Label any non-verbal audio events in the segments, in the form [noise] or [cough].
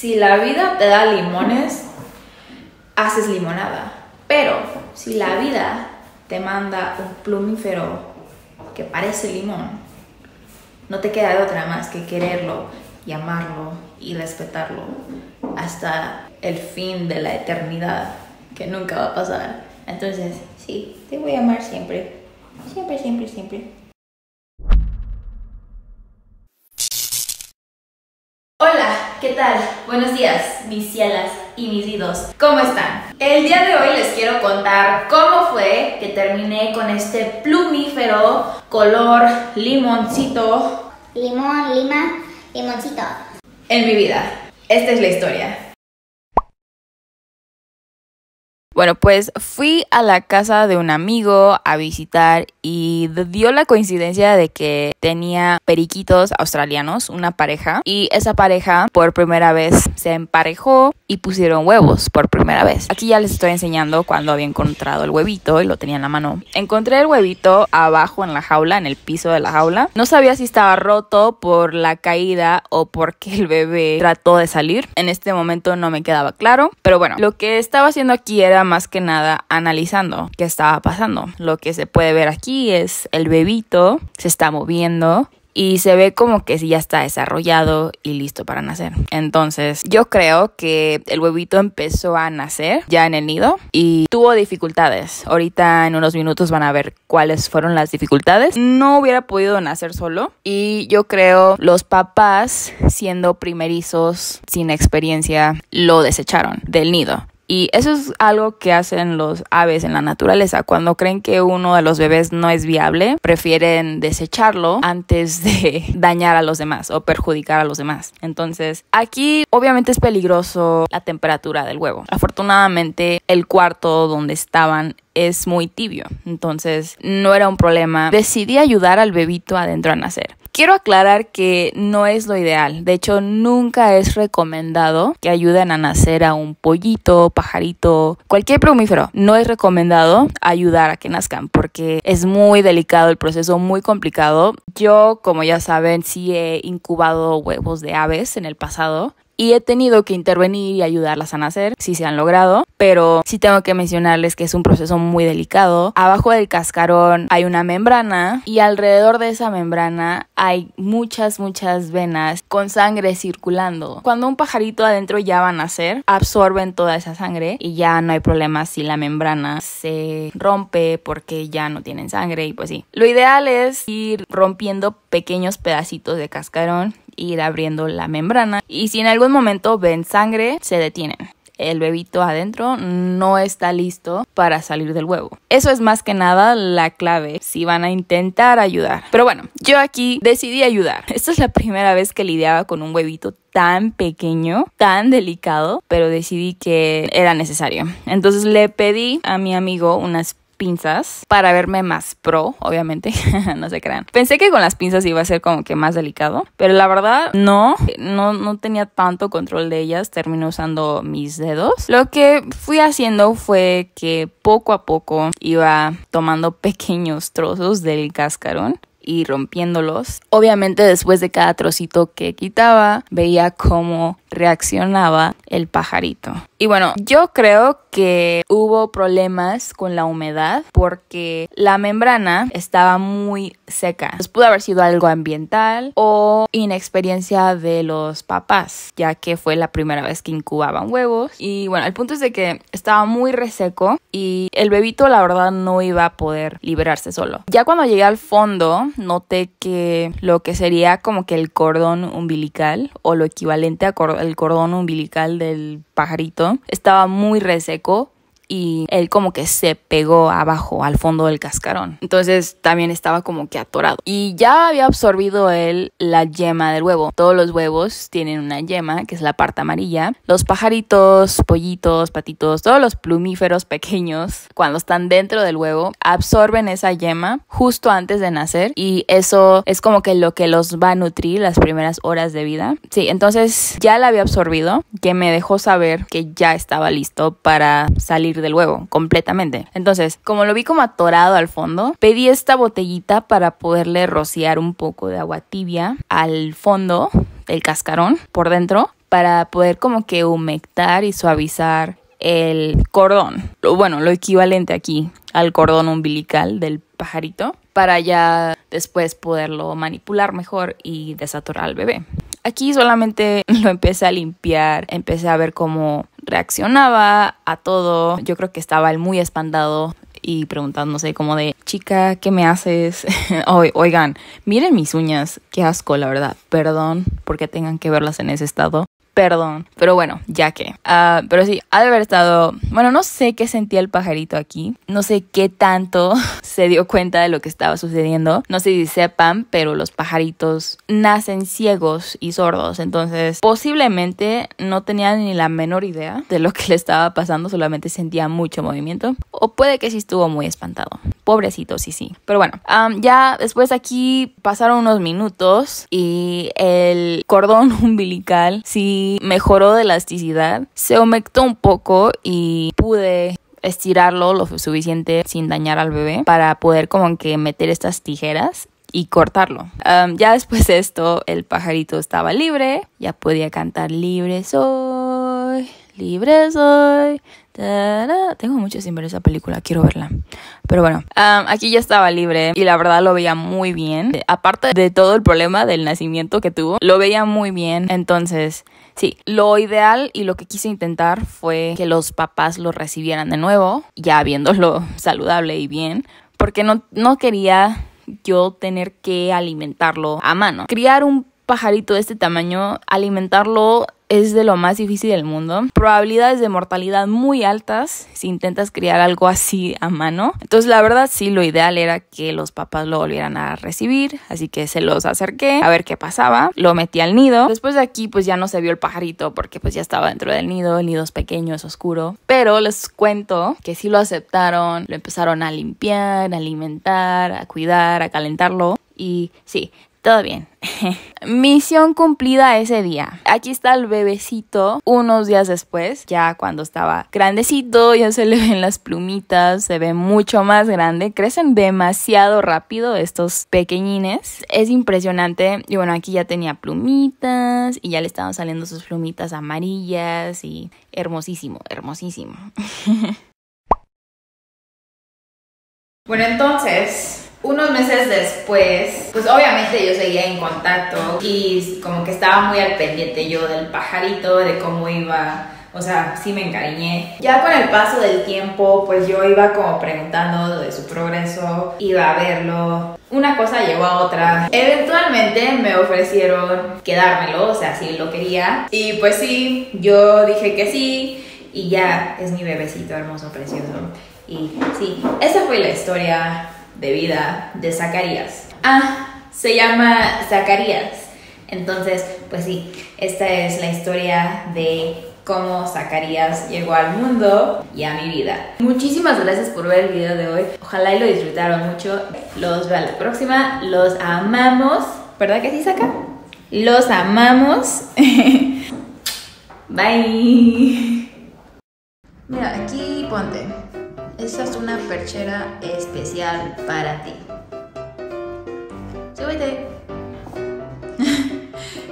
Si la vida te da limones, haces limonada. Pero si la vida te manda un plumífero que parece limón, no te queda de otra más que quererlo y amarlo y respetarlo hasta el fin de la eternidad, que nunca va a pasar. Entonces, sí, te voy a amar siempre. Siempre, siempre, siempre. Hola, ¿qué tal? Buenos días, mis cielas y mis idos. ¿Cómo están? El día de hoy les quiero contar cómo fue que terminé con este plumífero color limoncito Limón, lima, limoncito. en mi vida. Esta es la historia. Bueno, pues fui a la casa de un amigo a visitar y dio la coincidencia de que tenía periquitos australianos, una pareja, y esa pareja por primera vez se emparejó y pusieron huevos por primera vez. Aquí ya les estoy enseñando cuando había encontrado el huevito y lo tenía en la mano. Encontré el huevito abajo en la jaula, en el piso de la jaula. No sabía si estaba roto por la caída o porque el bebé trató de salir. En este momento no me quedaba claro, pero bueno, lo que estaba haciendo aquí era más que nada analizando qué estaba pasando. Lo que se puede ver aquí es el bebito se está moviendo y se ve como que ya está desarrollado y listo para nacer. Entonces, yo creo que el huevito empezó a nacer ya en el nido y tuvo dificultades. Ahorita en unos minutos van a ver cuáles fueron las dificultades. No hubiera podido nacer solo y yo creo los papás siendo primerizos sin experiencia lo desecharon del nido. Y eso es algo que hacen los aves en la naturaleza. Cuando creen que uno de los bebés no es viable, prefieren desecharlo antes de [laughs] dañar a los demás o perjudicar a los demás. Entonces, aquí obviamente es peligroso la temperatura del huevo. Afortunadamente, el cuarto donde estaban es muy tibio, entonces no era un problema. Decidí ayudar al bebito adentro a nacer. Quiero aclarar que no es lo ideal. De hecho, nunca es recomendado que ayuden a nacer a un pollito, pajarito, cualquier plumífero. No es recomendado ayudar a que nazcan porque es muy delicado el proceso, muy complicado. Yo, como ya saben, sí he incubado huevos de aves en el pasado y he tenido que intervenir y ayudarlas a nacer, si se han logrado, pero sí tengo que mencionarles que es un proceso muy delicado. Abajo del cascarón hay una membrana y alrededor de esa membrana hay muchas, muchas venas con sangre circulando. Cuando un pajarito adentro ya va a nacer, absorben toda esa sangre y ya no hay problema si la membrana se rompe porque ya no tienen sangre y pues sí. Lo ideal es ir rompiendo pequeños pedacitos de cascarón ir abriendo la membrana y si en algún momento ven sangre, se detienen. El bebito adentro no está listo para salir del huevo. Eso es más que nada la clave si van a intentar ayudar. Pero bueno, yo aquí decidí ayudar. Esta es la primera vez que lidiaba con un huevito tan pequeño, tan delicado, pero decidí que era necesario. Entonces le pedí a mi amigo unas pinzas para verme más pro, obviamente, [laughs] no se crean. Pensé que con las pinzas iba a ser como que más delicado, pero la verdad no, no, no tenía tanto control de ellas, terminé usando mis dedos. Lo que fui haciendo fue que poco a poco iba tomando [laughs] pequeños trozos del cascarón y rompiéndolos. Obviamente después de cada trocito que quitaba, veía cómo reaccionaba el pajarito. Y bueno, yo creo que hubo problemas con la humedad porque la membrana estaba muy seca. Pues pudo haber sido algo ambiental o inexperiencia de los papás, ya que fue la primera vez que incubaban huevos. Y bueno, el punto es de que estaba muy reseco y el bebito la verdad no iba a poder liberarse solo. Ya cuando llegué al fondo, noté que lo que sería como que el cordón umbilical o lo equivalente a cor el cordón umbilical del pajarito estaba muy reseco y él como que se pegó abajo al fondo del cascarón. Entonces también estaba como que atorado. Y ya había absorbido él la yema del huevo. Todos los huevos tienen una yema, que es la parte amarilla. Los pajaritos, pollitos, patitos, todos los plumíferos pequeños, cuando están dentro del huevo, absorben esa yema justo antes de nacer y eso es como que lo que los va a nutrir las primeras horas de vida. Sí, entonces ya la había absorbido, que me dejó saber que ya estaba listo para salir del huevo completamente. Entonces, como lo vi como atorado al fondo, pedí esta botellita para poderle rociar un poco de agua tibia al fondo del cascarón por dentro para poder como que humectar y suavizar el cordón. Bueno, lo equivalente aquí al cordón umbilical del pajarito para ya después poderlo manipular mejor y desatorar al bebé. Aquí solamente [laughs] lo empecé a limpiar, empecé a ver cómo reaccionaba a todo. Yo creo que estaba él muy espantado y preguntándose como de, chica, ¿qué me haces? [laughs] Oi- Oigan, miren mis uñas, qué asco, la verdad. Perdón porque tengan que verlas en ese estado. Perdón, pero bueno, ya que. Ah, pero sí, ha de haber estado. Bueno, no sé qué sentía el pajarito aquí. No sé qué tanto [laughs] se dio cuenta de lo que estaba sucediendo. No sé si sepan, pero los pajaritos nacen ciegos y sordos. Entonces, posiblemente no tenía ni la menor idea de lo que le estaba pasando. Solamente sentía mucho movimiento. O puede que sí estuvo muy espantado. Pobrecito, sí, sí. Pero bueno, ya después aquí pasaron unos minutos y el cordón [laughs] umbilical sí mejoró de elasticidad. Se humectó un poco y pude estirarlo lo suficiente sin dañar al bebé para poder como que meter estas tijeras y cortarlo. Ya después de esto, el pajarito estaba libre, ya podía cantar libre soy, libre soy. Tengo mucho sin ver esa película, quiero verla. Pero bueno, aquí ya estaba libre y la verdad lo veía muy bien. Aparte de todo el problema del nacimiento que tuvo, lo veía muy bien. Entonces, sí, lo ideal y lo que quise intentar fue que los papás lo recibieran de nuevo, ya viéndolo [laughs] saludable y bien, porque no, no quería yo tener que alimentarlo a mano. Criar un pajarito de este tamaño, alimentarlo es de lo más difícil del mundo. Probabilidades de mortalidad muy altas si intentas criar algo así a mano. Entonces, la verdad, sí, lo ideal era que los papás lo volvieran a recibir. Así que se los acerqué a ver qué pasaba. Lo metí al nido. Después de aquí, pues ya no se vio el pajarito porque pues ya estaba dentro del nido. El nido es pequeño, es oscuro. Pero les cuento que sí lo aceptaron. Lo empezaron a limpiar, a alimentar, a cuidar, a calentarlo. Y sí, todo bien. [laughs] Misión cumplida ese día. Aquí está el bebecito unos días después, ya cuando estaba grandecito, ya se le ven las plumitas, se ve mucho más grande, crecen demasiado rápido estos pequeñines. Es impresionante. Y bueno, aquí ya tenía plumitas y ya le estaban saliendo sus plumitas amarillas y hermosísimo, hermosísimo. [laughs] Bueno, entonces, unos meses después, pues obviamente yo seguía en contacto y como que estaba muy al pendiente yo del pajarito, de cómo iba. O sea, sí me encariñé. Ya con el paso del tiempo, pues yo iba como preguntando de su progreso, iba a verlo. Una cosa llevó a otra. Eventualmente me ofrecieron quedármelo, o sea, si lo quería. Y pues sí, yo dije que sí. Y ya es mi bebecito hermoso, precioso. Y sí, esa fue la historia de vida de Zacarías. Ah, se llama Zacarías. Entonces, pues sí, esta es la historia de cómo Zacarías llegó al mundo y a mi vida. Muchísimas gracias por ver el video de hoy. Ojalá y lo disfrutaron mucho. Los veo a la próxima. Los amamos. ¿Verdad que sí, Saca? Los amamos. [laughs] Bye. Mira, aquí ponte. Esta es una perchera especial para ti. Súbete. [laughs]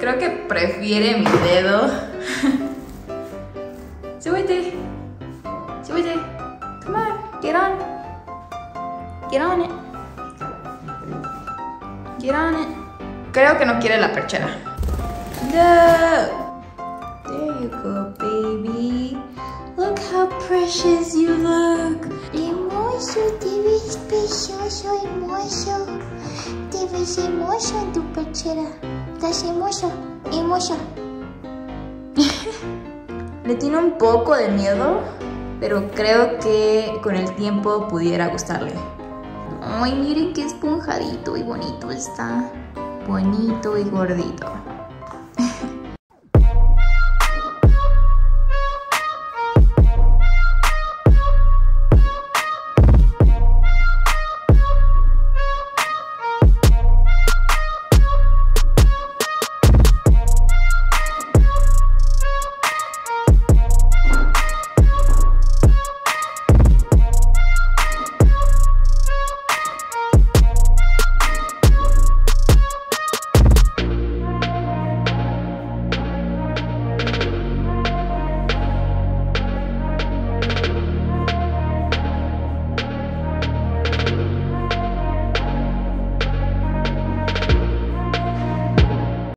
Creo que prefiere mi dedo. [laughs] Súbete. Súbete. Come on, get on. Get on it. Get on it. Creo que no quiere la perchera. No. There you go, how precious you look. Hermoso, te ves precioso, hermoso. Te ves hermoso en tu pechera. Estás hermoso, hermoso. Le [laughs] tiene un poco de miedo, pero creo que con el tiempo pudiera gustarle. Ay, miren qué esponjadito y bonito está. Bonito y gordito.